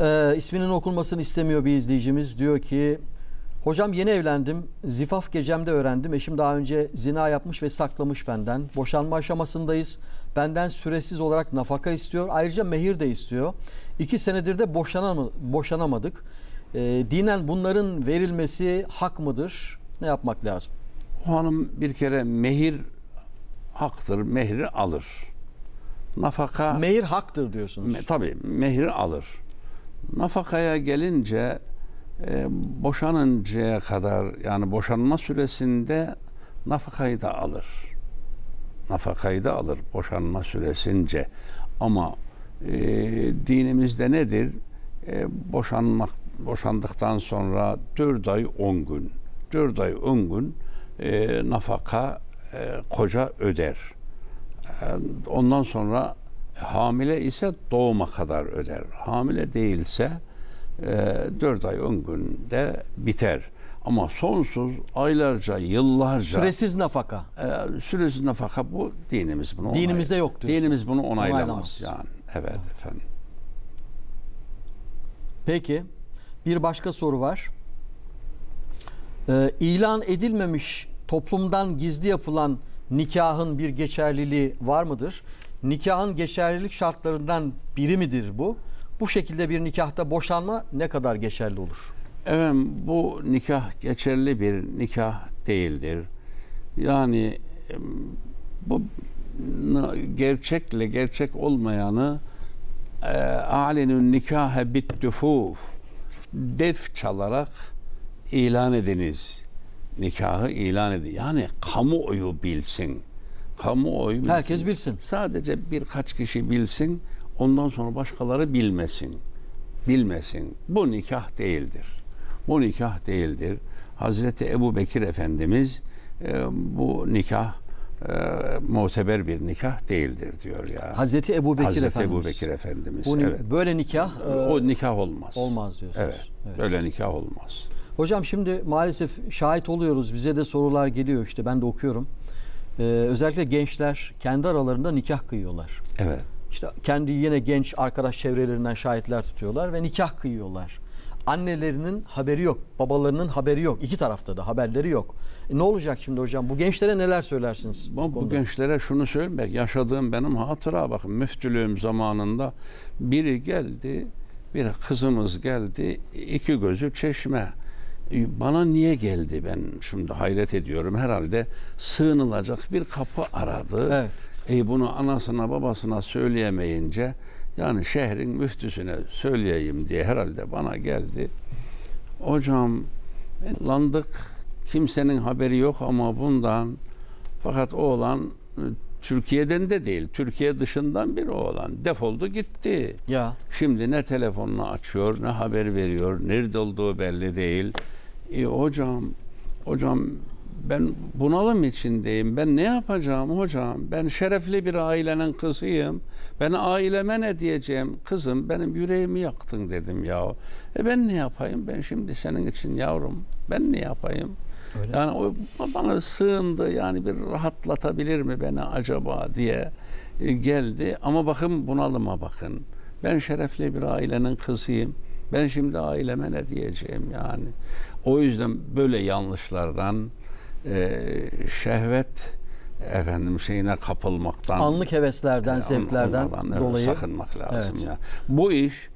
Ee, isminin okunmasını istemiyor bir izleyicimiz. Diyor ki Hocam yeni evlendim. Zifaf gecemde öğrendim. Eşim daha önce zina yapmış ve saklamış benden. Boşanma aşamasındayız. Benden süresiz olarak nafaka istiyor. Ayrıca mehir de istiyor. İki senedir de boşanam boşanamadık. Ee, dinen bunların verilmesi hak mıdır? Ne yapmak lazım? O hanım bir kere mehir haktır, mehri alır. Nafaka Mehir haktır diyorsunuz. me, tabii mehir alır. Nafakaya gelince e, boşanıncaya kadar yani boşanma süresinde nafakayı da alır. Nafakayı da alır boşanma süresince. Ama e, dinimizde nedir? E, boşanmak boşandıktan sonra 4 ay 10 gün. 4 ay 10 gün e, nafaka e, koca öder. E, ondan sonra hamile ise doğuma kadar öder. Hamile değilse e, 4 ay 10 günde biter. Ama sonsuz aylarca, yıllarca Süresiz nafaka. e, süresiz nafaka bu dinimiz bunu Dinimizde yok diyorsunuz. Dinimiz bunu onaylamaz, Onaylamaz. yani. Evet efendim. Peki bir başka soru var. Ee, ilan edilmemiş toplumdan gizli yapılan nikahın bir geçerliliği var mıdır? Nikahın geçerlilik şartlarından biri midir bu? Bu şekilde bir nikahta boşanma ne kadar geçerli olur? Evet bu nikah geçerli bir nikah değildir. Yani bu gerçekle gerçek olmayanı e, alenün nikahe bittüfuf def çalarak ilan ediniz. Nikahı ilan edin. Yani kamuoyu bilsin. Kamuoyu bilsin. Herkes bilsin. Sadece birkaç kişi bilsin. Ondan sonra başkaları bilmesin. Bilmesin. Bu nikah değildir. Bu nikah değildir. Hazreti Ebu Bekir Efendimiz e, bu nikah e, muteber bir nikah değildir diyor ya. Hazreti Ebu Bekir Hazreti Efendimiz. Ebu Bekir Efendimiz. Bu evet. Böyle nikah e, o nikah olmaz. olmaz diyorsunuz. Evet. Evet. Öyle nikah olmaz. Hocam şimdi maalesef şahit oluyoruz. Bize de sorular geliyor işte ben de okuyorum. Ee, özellikle gençler kendi aralarında nikah kıyıyorlar. Evet. İşte kendi yine genç arkadaş çevrelerinden şahitler tutuyorlar ve nikah kıyıyorlar. Annelerinin haberi yok, babalarının haberi yok. İki tarafta da haberleri yok. E ne olacak şimdi hocam? Bu gençlere neler söylersiniz? Bu, bu gençlere şunu söylemek, yaşadığım benim hatıra bakın müftülüğüm zamanında biri geldi, bir kızımız geldi, iki gözü çeşme. Bana niye geldi ben şimdi hayret ediyorum. Herhalde sığınılacak bir kapı aradı. Evet. E bunu anasına babasına söyleyemeyince yani şehrin müftüsüne söyleyeyim diye herhalde bana geldi. Hocam landık kimsenin haberi yok ama bundan fakat oğlan e, Türkiye'den de değil, Türkiye dışından bir oğlan defoldu gitti. Ya Şimdi ne telefonunu açıyor, ne haber veriyor, nerede olduğu belli değil. E, hocam, hocam ben bunalım içindeyim. Ben ne yapacağım hocam? Ben şerefli bir ailenin kızıyım. Ben aileme ne diyeceğim? Kızım benim yüreğimi yaktın dedim ya. E ben ne yapayım? Ben şimdi senin için yavrum. Ben ne yapayım? Öyle. Yani o bana sığındı. Yani bir rahatlatabilir mi beni acaba diye e, geldi. Ama bakın bunalıma bakın. Ben şerefli bir ailenin kızıyım. Ben şimdi aileme ne diyeceğim yani. O yüzden böyle yanlışlardan e, şehvet efendim şeyine kapılmaktan anlık heveslerden, e, zevklerden evet, dolayı sakınmak lazım Evet. ya. Bu iş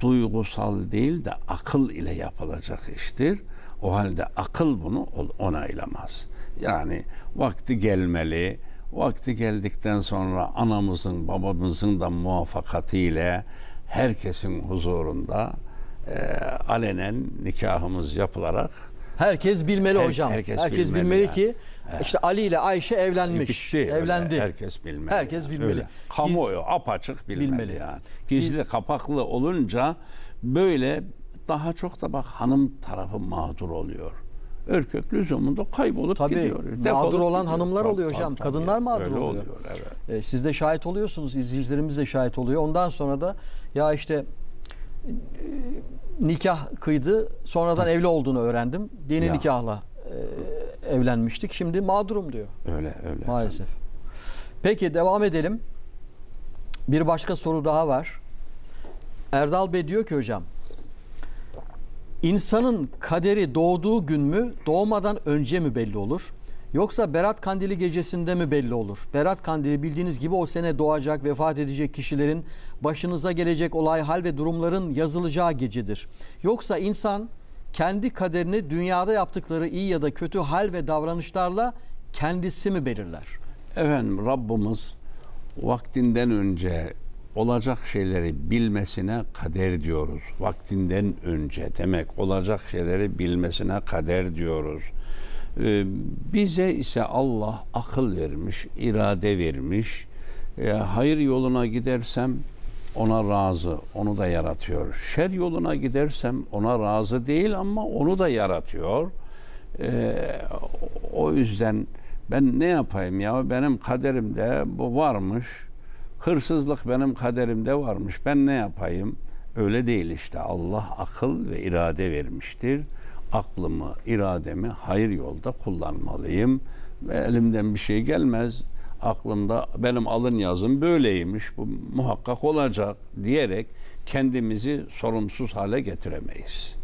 duygusal değil de akıl ile yapılacak iştir. O halde akıl bunu onaylamaz. Yani vakti gelmeli. Vakti geldikten sonra anamızın, babamızın da muvaffakatiyle herkesin huzurunda e, alenen nikahımız yapılarak herkes bilmeli Her- hocam. herkes Herkes, bilmeli bilmeli yani. ki işte Ali ile Ayşe evlenmiş. bitti. öyle. evlendi. Herkes bilmeli. Herkes yani, bilmeli. öyle. Kamuoyu apaçık bilmeli, Bilmeli. yani. Gizli Biz- kapaklı olunca böyle daha çok da bak hanım tarafı mağdur oluyor. Erkek lüzumunda kaybolup Tabii, gidiyor. mağdur defolup olan gidiyor. hanımlar Tabii, oluyor tabii, hocam. tabii. Kadınlar mağdur Öyle oluyor. evet. E, Siz de şahit oluyorsunuz, izleyicilerimiz de şahit oluyor. Ondan sonra da ya işte e, nikah kıydı, sonradan evli olduğunu öğrendim. Dini Ya. nikahla e, evlenmiştik. Şimdi mağdurum diyor Öyle öyle. maalesef. Peki devam edelim. Bir başka soru daha var. Erdal Bey diyor ki hocam insanın kaderi doğduğu gün mü doğmadan önce mi belli olur? Yoksa Berat Kandili gecesinde mi belli olur? Berat Kandili bildiğiniz gibi o sene doğacak, vefat edecek kişilerin başınıza gelecek olay, hal ve durumların yazılacağı gecedir. Yoksa insan kendi kaderini dünyada yaptıkları iyi ya da kötü hal ve davranışlarla kendisi mi belirler? Efendim Rabbimiz vaktinden önce olacak şeyleri bilmesine kader diyoruz. Vaktinden önce demek olacak şeyleri bilmesine kader diyoruz. Ee, bize ise Allah akıl vermiş, irade vermiş. Ee, hayır yoluna gidersem ona razı, onu da yaratıyor. Şer yoluna gidersem ona razı değil ama onu da yaratıyor. Ee, o yüzden ben ne yapayım ya benim kaderimde bu varmış. Hırsızlık benim kaderimde varmış. Ben ne yapayım? Öyle değil işte. Allah akıl ve irade vermiştir. Aklımı, irademi hayır yolda kullanmalıyım. Ve elimden bir şey gelmez. Aklımda benim alın yazım böyleymiş. Bu muhakkak olacak diyerek kendimizi sorumsuz hale getiremeyiz.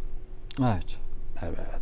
Evet. Evet.